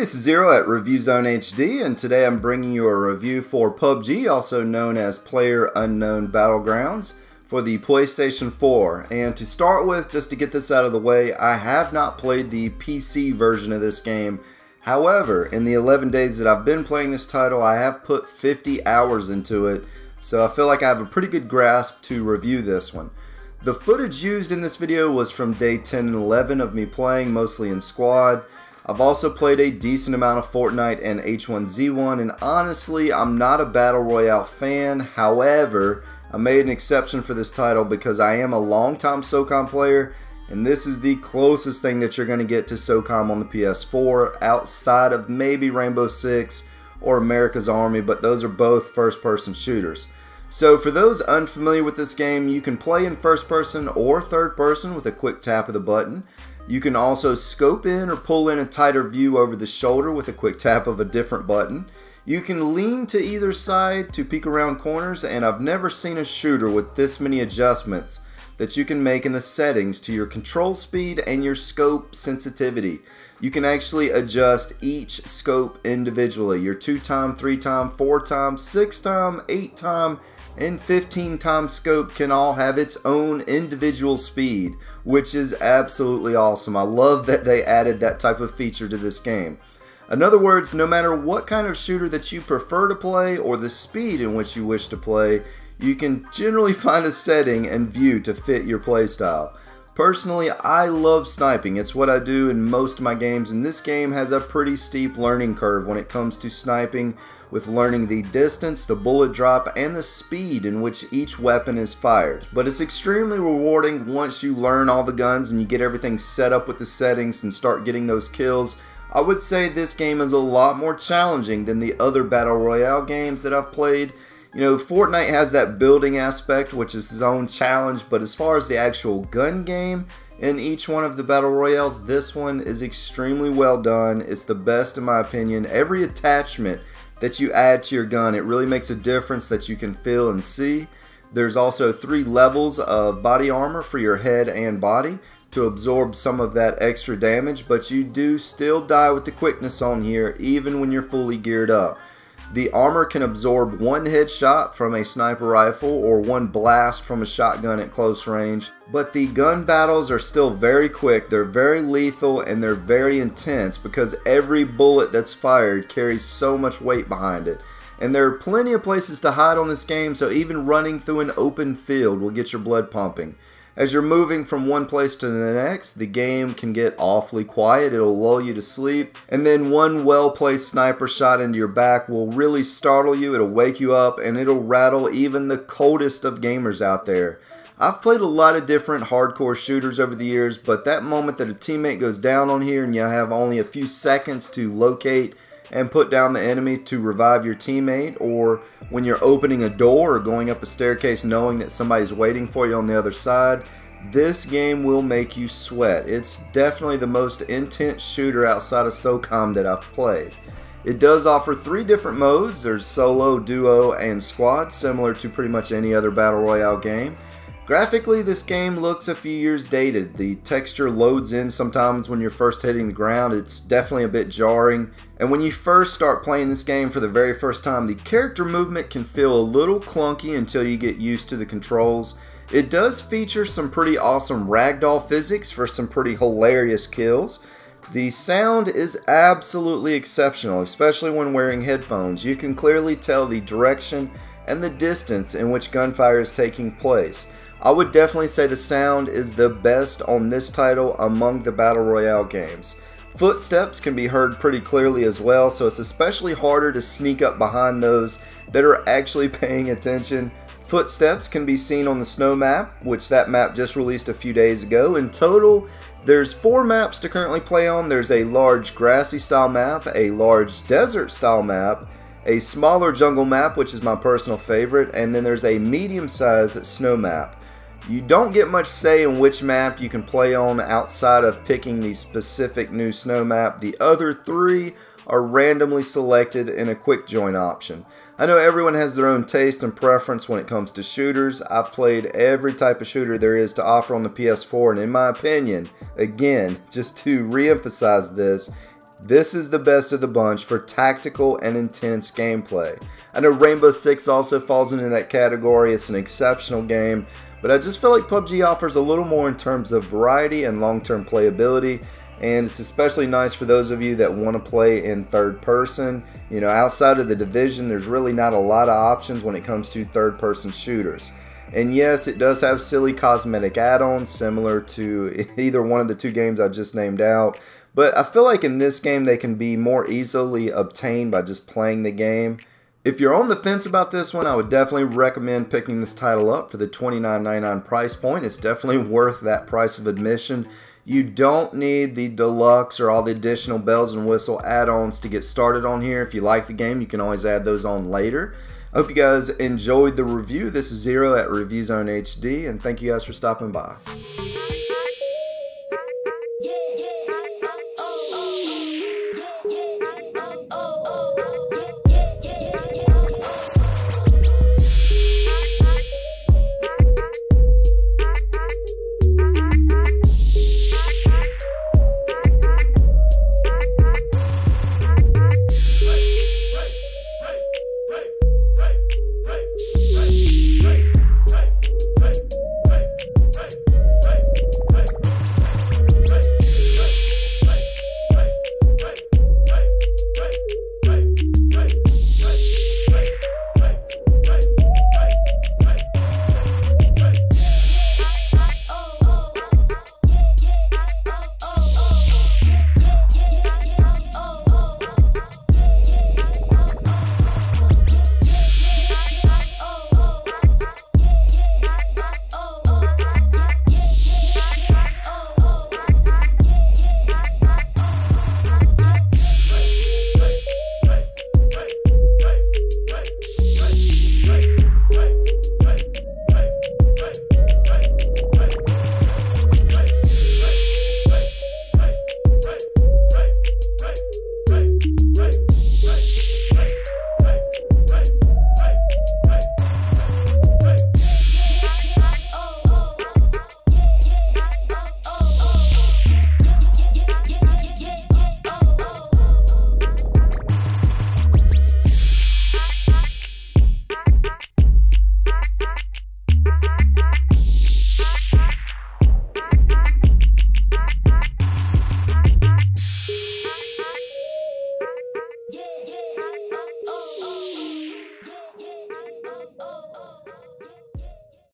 this is Zero at Review Zone HD, and today I'm bringing you a review for PUBG, also known as Player Unknown Battlegrounds, for the PlayStation 4. And to start with, just to get this out of the way, I have not played the PC version of this game. However, in the 11 days that I've been playing this title, I have put 50 hours into it, so I feel like I have a pretty good grasp to review this one. The footage used in this video was from day 10 and 11 of me playing, mostly in squad. I've also played a decent amount of Fortnite and H1Z1, and honestly, I'm not a Battle Royale fan. However, I made an exception for this title because I am a long-time SOCOM player, and this is the closest thing that you're going to get to SOCOM on the PS4, outside of maybe Rainbow Six or America's Army, but those are both first-person shooters. So for those unfamiliar with this game, you can play in first person or third person with a quick tap of the button. You can also scope in or pull in a tighter view over the shoulder with a quick tap of a different button. You can lean to either side to peek around corners and I've never seen a shooter with this many adjustments that you can make in the settings to your control speed and your scope sensitivity. You can actually adjust each scope individually. Your 2 time, 3 time, 4 time, 6 time, 8 time, and 15 times scope can all have its own individual speed, which is absolutely awesome. I love that they added that type of feature to this game. In other words, no matter what kind of shooter that you prefer to play or the speed in which you wish to play, you can generally find a setting and view to fit your playstyle. Personally, I love sniping. It's what I do in most of my games, and this game has a pretty steep learning curve when it comes to sniping, with learning the distance, the bullet drop, and the speed in which each weapon is fired. But it's extremely rewarding once you learn all the guns and you get everything set up with the settings and start getting those kills. I would say this game is a lot more challenging than the other Battle Royale games that I've played you know, Fortnite has that building aspect, which is its own challenge, but as far as the actual gun game in each one of the Battle Royales, this one is extremely well done. It's the best in my opinion. Every attachment that you add to your gun, it really makes a difference that you can feel and see. There's also three levels of body armor for your head and body to absorb some of that extra damage, but you do still die with the quickness on here even when you're fully geared up. The armor can absorb one headshot from a sniper rifle or one blast from a shotgun at close range, but the gun battles are still very quick, they're very lethal, and they're very intense because every bullet that's fired carries so much weight behind it. And there are plenty of places to hide on this game, so even running through an open field will get your blood pumping. As you're moving from one place to the next, the game can get awfully quiet. It'll lull you to sleep. And then one well-placed sniper shot into your back will really startle you. It'll wake you up and it'll rattle even the coldest of gamers out there. I've played a lot of different hardcore shooters over the years, but that moment that a teammate goes down on here and you have only a few seconds to locate and put down the enemy to revive your teammate or when you're opening a door or going up a staircase knowing that somebody's waiting for you on the other side this game will make you sweat. It's definitely the most intense shooter outside of SOCOM that I've played. It does offer three different modes. There's solo, duo, and squad, similar to pretty much any other Battle Royale game. Graphically, this game looks a few years dated. The texture loads in sometimes when you're first hitting the ground. It's definitely a bit jarring. And when you first start playing this game for the very first time, the character movement can feel a little clunky until you get used to the controls. It does feature some pretty awesome ragdoll physics for some pretty hilarious kills. The sound is absolutely exceptional, especially when wearing headphones. You can clearly tell the direction and the distance in which gunfire is taking place. I would definitely say the sound is the best on this title among the Battle Royale games. Footsteps can be heard pretty clearly as well, so it's especially harder to sneak up behind those that are actually paying attention. Footsteps can be seen on the snow map, which that map just released a few days ago. In total, there's four maps to currently play on. There's a large grassy style map, a large desert style map, a smaller jungle map, which is my personal favorite, and then there's a medium sized snow map. You don't get much say in which map you can play on outside of picking the specific new snow map. The other three are randomly selected in a quick join option. I know everyone has their own taste and preference when it comes to shooters. I've played every type of shooter there is to offer on the PS4 and in my opinion, again, just to re-emphasize this, This is the best of the bunch for tactical and intense gameplay. I know Rainbow Six also falls into that category. It's an exceptional game, but I just feel like PUBG offers a little more in terms of variety and long-term playability and it's especially nice for those of you that want to play in third person. You know, outside of the division, there's really not a lot of options when it comes to third person shooters. And yes, it does have silly cosmetic add-ons similar to either one of the two games I just named out. But I feel like in this game they can be more easily obtained by just playing the game. If you're on the fence about this one, I would definitely recommend picking this title up for the $29.99 price point. It's definitely worth that price of admission. You don't need the deluxe or all the additional bells and whistle add-ons to get started on here. If you like the game, you can always add those on later. I hope you guys enjoyed the review. This is Zero at Review Zone HD, and thank you guys for stopping by.